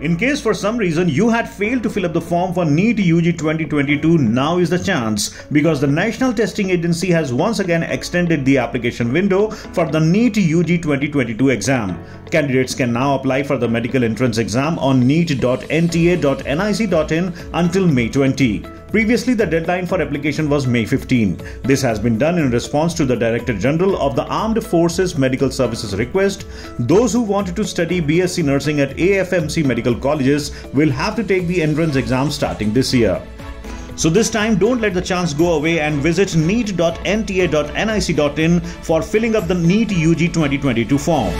In case for some reason you had failed to fill up the form for NEET UG 2022, now is the chance because the National Testing Agency has once again extended the application window for the NEET UG 2022 exam. Candidates can now apply for the medical entrance exam on neet.nta.nic.in until May 20. Previously, the deadline for application was May 15. This has been done in response to the Director General of the Armed Forces Medical Services request. Those who wanted to study BSc Nursing at AFMC medical colleges will have to take the entrance exam starting this year. So this time, don't let the chance go away and visit neet.nta.nic.in for filling up the NEET UG 2022 form.